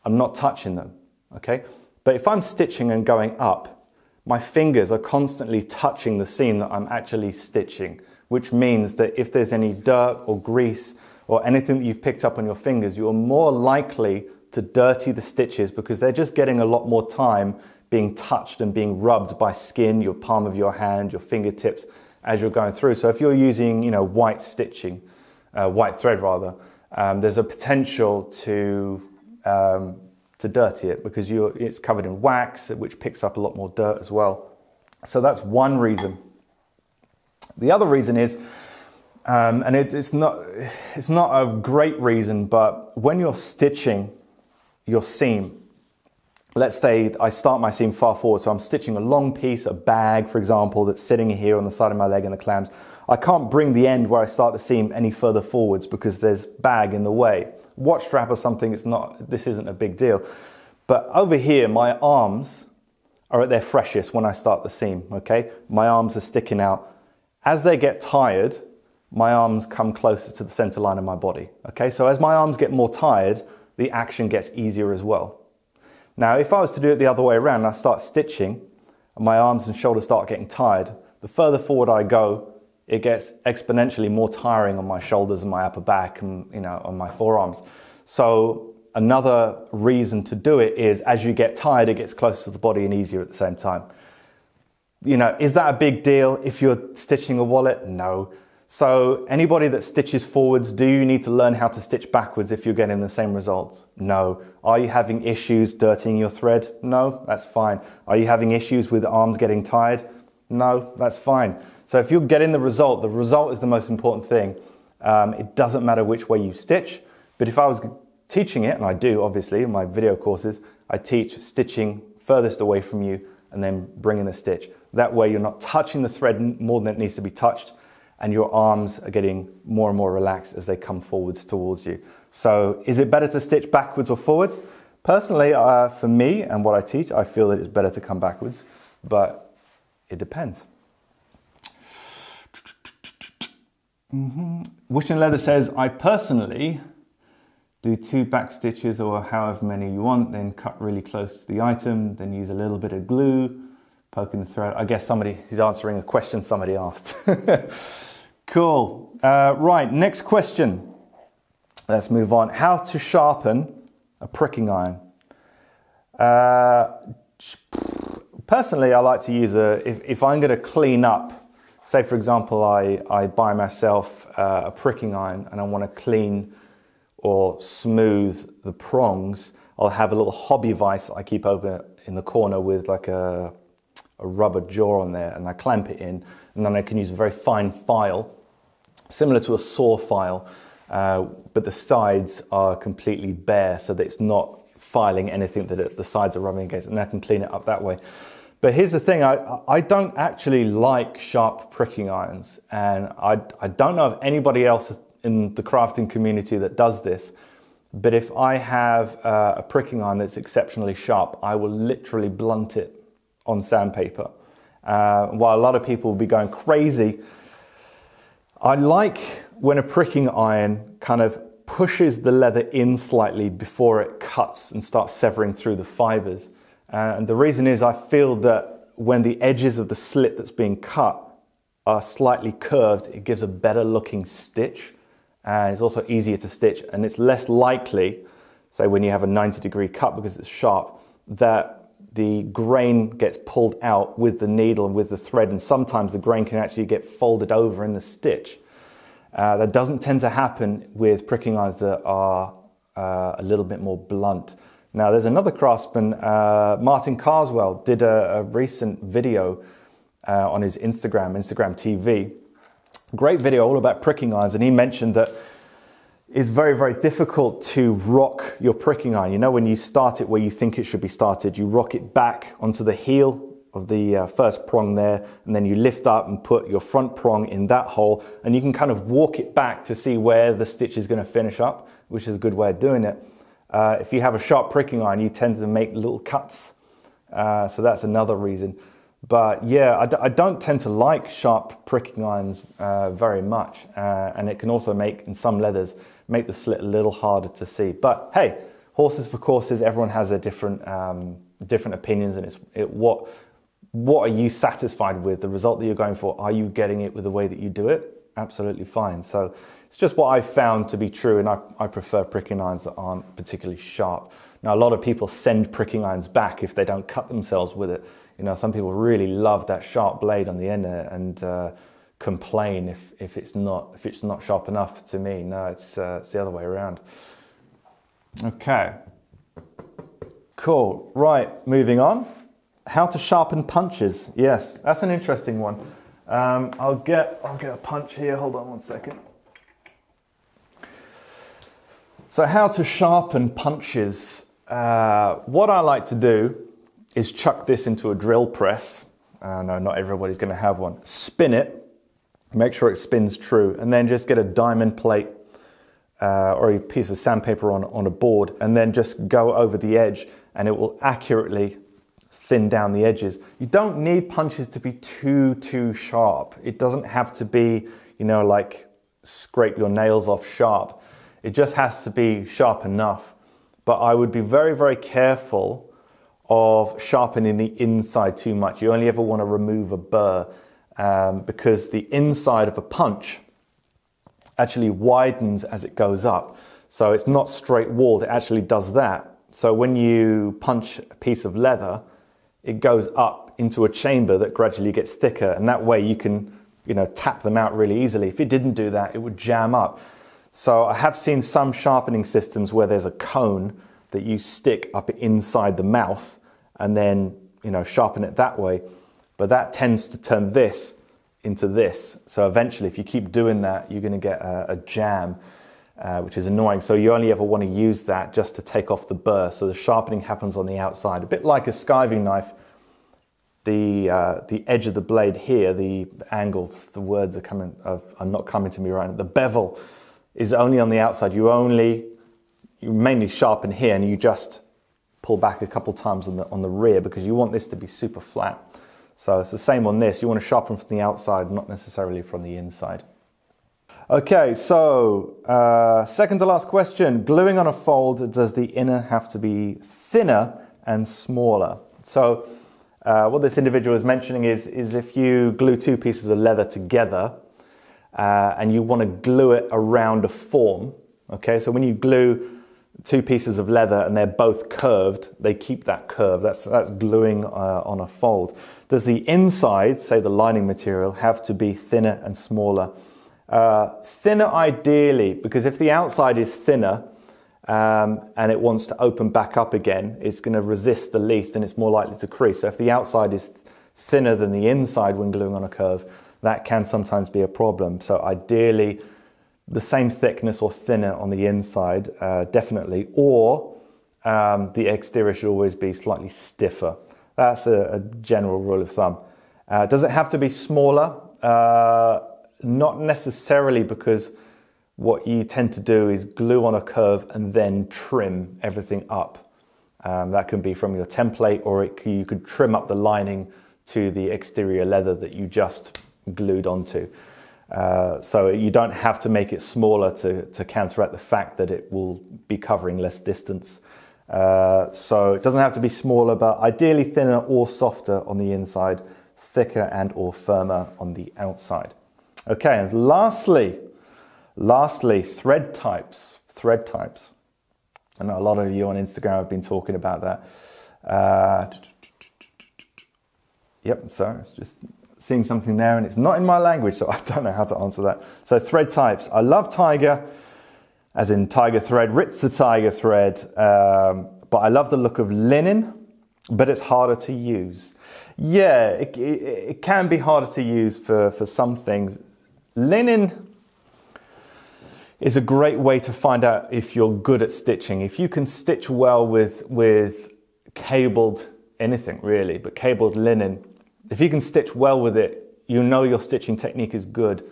[SPEAKER 1] I'm not touching them, okay? But if I'm stitching and going up, my fingers are constantly touching the seam that I'm actually stitching, which means that if there's any dirt or grease or anything that you've picked up on your fingers, you're more likely to dirty the stitches because they're just getting a lot more time being touched and being rubbed by skin, your palm of your hand, your fingertips as you're going through. So if you're using, you know, white stitching, uh, white thread rather, um, there's a potential to um, to dirty it because it's covered in wax, which picks up a lot more dirt as well. So that's one reason. The other reason is, um, and it, it's not it's not a great reason, but when you're stitching your seam, let's say I start my seam far forward, so I'm stitching a long piece, a bag, for example, that's sitting here on the side of my leg and the clams. I can't bring the end where I start the seam any further forwards because there's bag in the way watch strap or something, it's not, this isn't a big deal. But over here, my arms are at their freshest when I start the seam, okay? My arms are sticking out. As they get tired, my arms come closer to the center line of my body, okay? So as my arms get more tired, the action gets easier as well. Now, if I was to do it the other way around, I start stitching, and my arms and shoulders start getting tired, the further forward I go, it gets exponentially more tiring on my shoulders and my upper back and you know on my forearms. So another reason to do it is as you get tired, it gets closer to the body and easier at the same time. You know, is that a big deal if you're stitching a wallet? No. So anybody that stitches forwards, do you need to learn how to stitch backwards if you're getting the same results? No. Are you having issues dirtying your thread? No, that's fine. Are you having issues with arms getting tired? No, that's fine. So if you're getting the result, the result is the most important thing. Um, it doesn't matter which way you stitch, but if I was teaching it, and I do obviously in my video courses, I teach stitching furthest away from you and then bringing the stitch. That way you're not touching the thread more than it needs to be touched and your arms are getting more and more relaxed as they come forwards towards you. So is it better to stitch backwards or forwards? Personally, uh, for me and what I teach, I feel that it's better to come backwards, but it depends. Mm-hmm. Wishing Leather says, I personally do two back stitches or however many you want, then cut really close to the item, then use a little bit of glue, poking the thread. I guess somebody is answering a question somebody asked. cool. Uh, right, next question. Let's move on. How to sharpen a pricking iron. Uh, personally, I like to use a, if, if I'm going to clean up, say for example, I, I buy myself uh, a pricking iron and I want to clean or smooth the prongs, I'll have a little hobby vise that I keep open in the corner with like a, a rubber jaw on there and I clamp it in and then I can use a very fine file, similar to a saw file, uh, but the sides are completely bare so that it's not filing anything that it, the sides are rubbing against and I can clean it up that way. But here's the thing, I, I don't actually like sharp pricking irons and I, I don't know if anybody else in the crafting community that does this. But if I have uh, a pricking iron that's exceptionally sharp, I will literally blunt it on sandpaper. Uh, while a lot of people will be going crazy, I like when a pricking iron kind of pushes the leather in slightly before it cuts and starts severing through the fibers. Uh, and the reason is I feel that when the edges of the slit that's being cut are slightly curved, it gives a better looking stitch and it's also easier to stitch and it's less likely, say when you have a 90 degree cut because it's sharp, that the grain gets pulled out with the needle and with the thread and sometimes the grain can actually get folded over in the stitch. Uh, that doesn't tend to happen with pricking irons that are uh, a little bit more blunt. Now there's another craftsman, uh, Martin Carswell, did a, a recent video uh, on his Instagram, Instagram TV, Great video all about pricking irons, and he mentioned that it's very, very difficult to rock your pricking iron. You know, when you start it where you think it should be started, you rock it back onto the heel of the uh, first prong there, and then you lift up and put your front prong in that hole, and you can kind of walk it back to see where the stitch is going to finish up, which is a good way of doing it. Uh, if you have a sharp pricking iron, you tend to make little cuts, uh, so that's another reason. But yeah, I d- I don't tend to like sharp pricking irons uh, very much, uh, and it can also make, in some leathers, make the slit a little harder to see. But hey, horses for courses. Everyone has a different um, different opinions, and it's it, what what are you satisfied with? The result that you're going for? Are you getting it with the way that you do it? Absolutely fine. So it's just what I've found to be true, and I, I prefer pricking irons that aren't particularly sharp. Now, a lot of people send pricking irons back if they don't cut themselves with it you know, some people really love that sharp blade on the end and uh, complain if, if it's not if it's not sharp enough. To me, no, it's uh, it's the other way around. Okay, cool. Right, moving on. How to sharpen punches? Yes, that's an interesting one. Um, I'll get I'll get a punch here. Hold on one second. So, how to sharpen punches? Uh, what I like to do is chuck this into a drill press. I know not everybody's going to have one. Spin it, make sure it spins true, and then just get a diamond plate uh, or a piece of sandpaper on, on a board, and then just go over the edge, and it will accurately thin down the edges. You don't need punches to be too, too sharp. It doesn't have to be, you know, like scrape your nails off sharp. It just has to be sharp enough. But I would be very, very careful of sharpening the inside too much. You only ever want to remove a burr um, because the inside of a punch actually widens as it goes up. So it's not straight walled, it actually does that. So when you punch a piece of leather, it goes up into a chamber that gradually gets thicker, and that way you can you know, tap them out really easily. If it didn't do that, it would jam up. So I have seen some sharpening systems where there's a cone that you stick up inside the mouth and then you know sharpen it that way. But that tends to turn this into this. So eventually, if you keep doing that, you're going to get a, a jam, uh, which is annoying. So you only ever want to use that just to take off the burr. So the sharpening happens on the outside, a bit like a skiving knife. The uh, the edge of the blade here, the angle, the words are coming are, are not coming to me right. now. The bevel is only on the outside. You only you mainly sharpen here, and you just pull back a couple times on the, on the rear because you want this to be super flat. So it's the same on this. You want to sharpen from the outside, not necessarily from the inside. Okay, so uh, second to last question. Gluing on a fold, does the inner have to be thinner and smaller? So uh, what this individual is mentioning is, is if you glue two pieces of leather together uh, and you want to glue it around a form, okay, so when you glue two pieces of leather and they're both curved, they keep that curve. That's, that's gluing uh, on a fold. Does the inside, say the lining material, have to be thinner and smaller? Uh, thinner ideally, because if the outside is thinner um, and it wants to open back up again, it's going to resist the least and it's more likely to crease. So if the outside is thinner than the inside when gluing on a curve, that can sometimes be a problem. So ideally, the same thickness or thinner on the inside, uh, definitely, or um, the exterior should always be slightly stiffer. That's a, a general rule of thumb. Uh, does it have to be smaller? Uh, not necessarily because what you tend to do is glue on a curve and then trim everything up. Um, that can be from your template or it, you could trim up the lining to the exterior leather that you just glued onto. Uh, so you don't have to make it smaller to, to counteract the fact that it will be covering less distance. Uh, so it doesn't have to be smaller, but ideally thinner or softer on the inside, thicker and or firmer on the outside. Okay, and lastly, lastly, thread types. Thread types. I know a lot of you on Instagram have been talking about that. Uh, yep, so it's just seeing something there and it's not in my language, so I don't know how to answer that. So thread types. I love tiger, as in tiger thread, Ritza tiger thread, um, but I love the look of linen, but it's harder to use. Yeah, it, it, it can be harder to use for, for some things. Linen is a great way to find out if you're good at stitching. If you can stitch well with, with cabled anything really, but cabled linen, if you can stitch well with it, you know your stitching technique is good.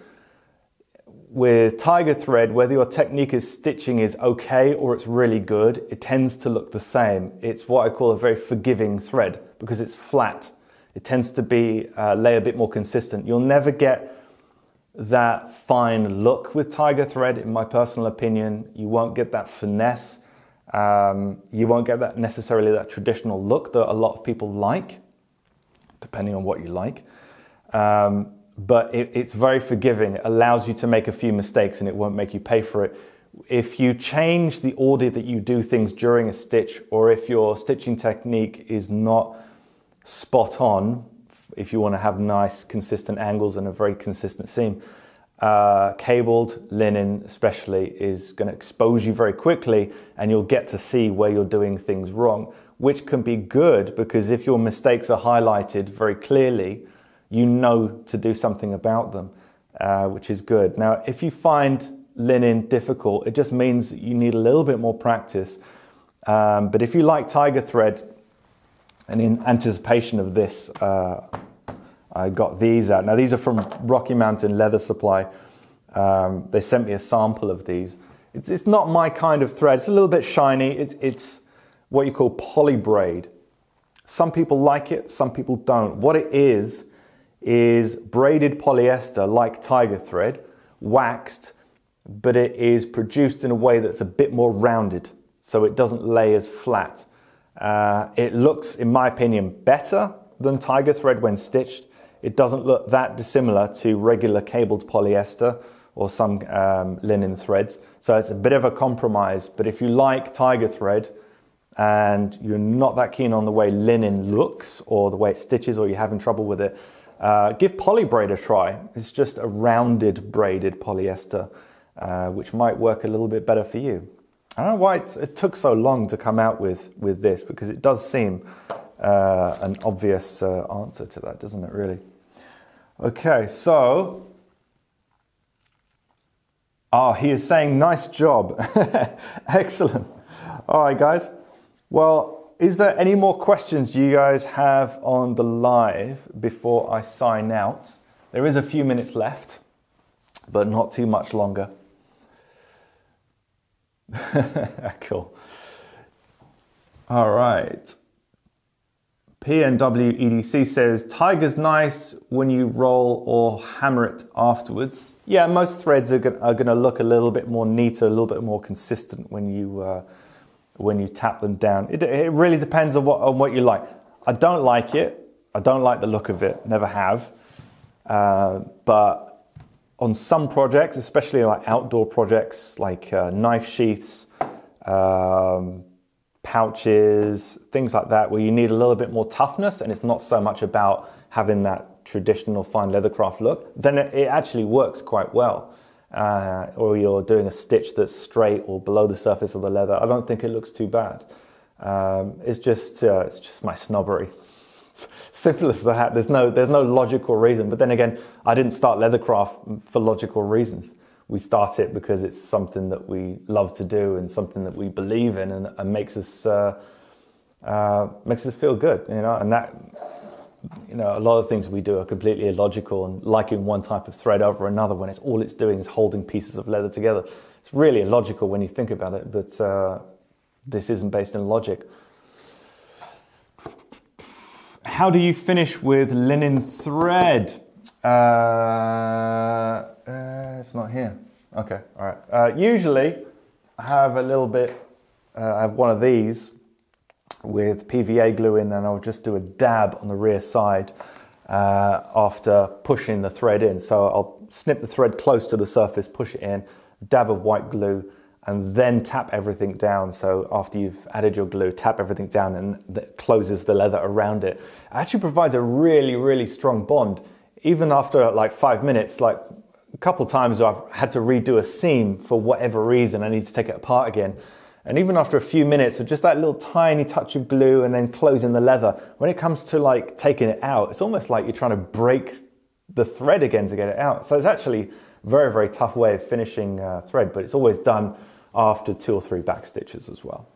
[SPEAKER 1] With tiger thread, whether your technique is stitching is okay or it's really good, it tends to look the same. It's what I call a very forgiving thread because it's flat. It tends to be uh, lay a bit more consistent. You'll never get that fine look with tiger thread, in my personal opinion. You won't get that finesse. Um, you won't get that necessarily that traditional look that a lot of people like depending on what you like. Um, but it, it's very forgiving. It allows you to make a few mistakes and it won't make you pay for it. If you change the order that you do things during a stitch, or if your stitching technique is not spot on, if you want to have nice, consistent angles and a very consistent seam, uh, cabled linen, especially, is going to expose you very quickly, and you'll get to see where you're doing things wrong which can be good because if your mistakes are highlighted very clearly, you know to do something about them, uh, which is good. Now, if you find linen difficult, it just means you need a little bit more practice. Um, but if you like tiger thread, and in anticipation of this, uh, I got these out. Now, these are from Rocky Mountain Leather Supply. Um, they sent me a sample of these. It's, it's, not my kind of thread. It's a little bit shiny. It's, it's what you call polybraid. Some people like it, some people don't. What it is, is braided polyester like tiger thread, waxed, but it is produced in a way that's a bit more rounded, so it doesn't lay as flat. Uh, it looks, in my opinion, better than tiger thread when stitched. It doesn't look that dissimilar to regular cabled polyester or some um, linen threads. So it's a bit of a compromise. But if you like tiger thread, and you're not that keen on the way linen looks or the way it stitches or you're having trouble with it, uh, give polybraid a try. It's just a rounded braided polyester, uh, which might work a little bit better for you. I don't know why it, it took so long to come out with, with this because it does seem uh, an obvious uh, answer to that, doesn't it, really? Okay, so. Oh, he is saying nice job. Excellent. All right, guys. Well, is there any more questions you guys have on the live before I sign out? There is a few minutes left, but not too much longer. cool. All right. PNW EDC says Tiger's nice when you roll or hammer it afterwards. Yeah, most threads are going, to look a little bit more neater, a little bit more consistent when you uh, when you tap them down. It, it really depends on what on what you like. I don't like it. I don't like the look of it. Never have. Uh, but on some projects, especially like outdoor projects, like uh, knife sheaths. Um, pouches, things like that, where you need a little bit more toughness and it's not so much about having that traditional fine leathercraft look, then it, it actually works quite well. Uh, or you're doing a stitch that's straight or below the surface of the leather, I don't think it looks too bad. Um, it's just uh, it's just my snobbery. Simple as that. There's no there's no logical reason. But then again, I didn't start leathercraft for logical reasons we start it because it's something that we love to do and something that we believe in and, and makes us uh, uh, makes us feel good, you know. And that, you know, a lot of things we do are completely illogical and liking one type of thread over another when it's all it's doing is holding pieces of leather together. It's really illogical when you think about it, but uh, this isn't based in logic. How do you finish with linen thread? Uh, uh, it's not here. Okay, all right. Uh, usually, I have a little bit. Uh, I have one of these with PVA glue in, and I'll just do a dab on the rear side uh, after pushing the thread in. So I'll snip the thread close to the surface, push it in, dab of white glue, and then tap everything down. So after you've added your glue, tap everything down, and that closes the leather around it. it actually provides a really, really strong bond. Even after like five minutes, like a couple times I've had to redo a seam for whatever reason. I need to take it apart again. And even after a few minutes of just that little tiny touch of glue and then closing the leather, when it comes to like taking it out, it's almost like you're trying to break the thread again to get it out. So it's actually very, very tough way of finishing uh, thread, but it's always done after two or three back stitches as well.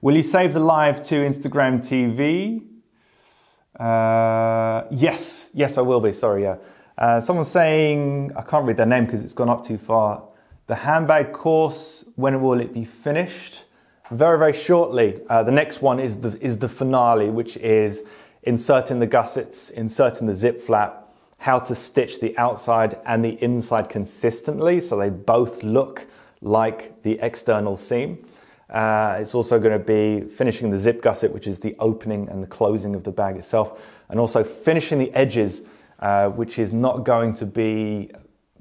[SPEAKER 1] Will you save the live to Instagram TV? Uh, yes, yes, I will be. Sorry, yeah. Uh, someone's saying, I can't read their name because it's gone up too far. The handbag course, when will it be finished? Very, very shortly. Uh, the next one is the, is the finale, which is inserting the gussets, inserting the zip flap, how to stitch the outside and the inside consistently so they both look like the external seam. Uh, it's also going to be finishing the zip gusset, which is the opening and the closing of the bag itself, and also finishing the edges uh, which is not going to be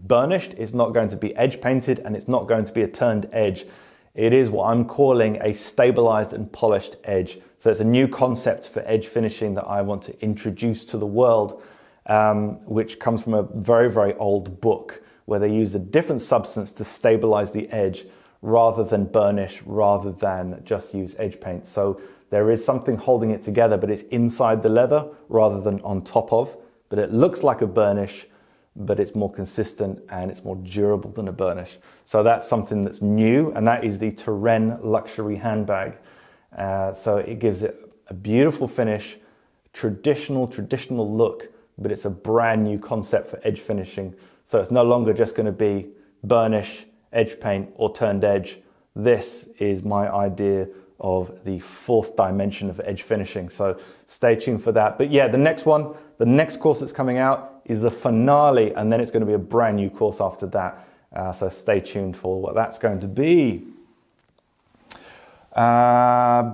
[SPEAKER 1] burnished, it's not going to be edge painted, and it's not going to be a turned edge. It is what I'm calling a stabilized and polished edge. So it's a new concept for edge finishing that I want to introduce to the world, um, which comes from a very, very old book where they use a different substance to stabilize the edge rather than burnish, rather than just use edge paint. So there is something holding it together, but it's inside the leather rather than on top of but it looks like a burnish, but it's more consistent and it's more durable than a burnish. So that's something that's new, and that is the Turenne luxury handbag. Uh, so it gives it a beautiful finish, traditional, traditional look, but it's a brand new concept for edge finishing. So it's no longer just going to be burnish, edge paint, or turned edge. This is my idea of the fourth dimension of edge finishing. So stay tuned for that. But yeah, the next one, the next course that's coming out is the finale, and then it's going to be a brand new course after that. Uh, so stay tuned for what that's going to be. Uh,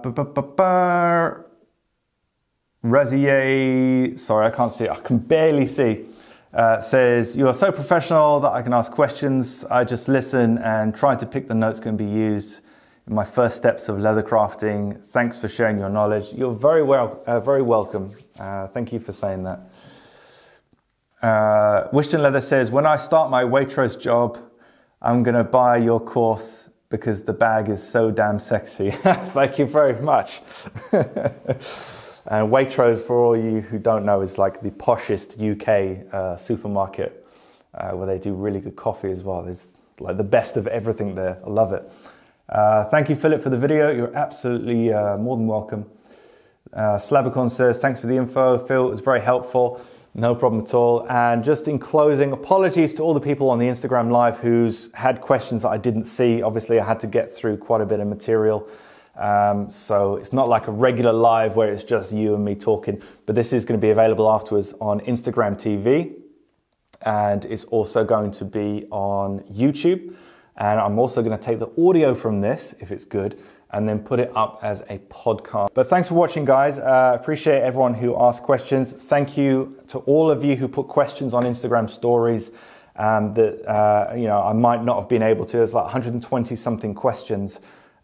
[SPEAKER 1] Razier, sorry, I can't see. I can barely see. Uh, says, You are so professional that I can ask questions. I just listen and try to pick the notes can be used in my first steps of leather crafting. Thanks for sharing your knowledge. You're very well, uh, very welcome. Uh, thank you for saying that. Uh, Wishton Leather says, when I start my Waitrose job, I'm going to buy your course because the bag is so damn sexy. Thank you very much. and Waitrose, for all you who don't know, is like the poshest UK uh, supermarket uh, where they do really good coffee as well. There's like the best of everything there. I love it. Uh, thank you, Philip, for the video. You're absolutely uh, more than welcome. Uh, Slavicon says, thanks for the info. Phil, it was very helpful. No problem at all. And just in closing, apologies to all the people on the Instagram Live who's had questions that I didn't see. Obviously, I had to get through quite a bit of material. Um, so it's not like a regular live where it's just you and me talking, but this is going to be available afterwards on Instagram TV and it's also going to be on YouTube. And I'm also going to take the audio from this, if it's good, and then put it up as a podcast. But thanks for watching, guys. Uh, appreciate everyone who asked questions. Thank you to all of you who put questions on Instagram stories um, that uh, you know I might not have been able to. There's like 120 something questions.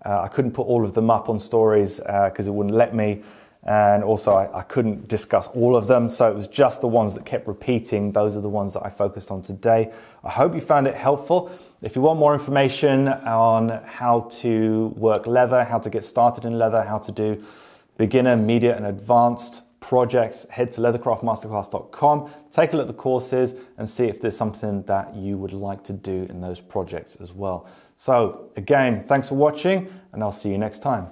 [SPEAKER 1] Uh, I couldn't put all of them up on stories because uh, it wouldn't let me. And also, I, I, couldn't discuss all of them, so it was just the ones that kept repeating. Those are the ones that I focused on today. I hope you found it helpful. If you want more information on how to work leather, how to get started in leather, how to do beginner, media, and advanced projects, head to leathercraftmasterclass.com, take a look at the courses, and see if there's something that you would like to do in those projects as well. So, again, thanks for watching, and I'll see you next time.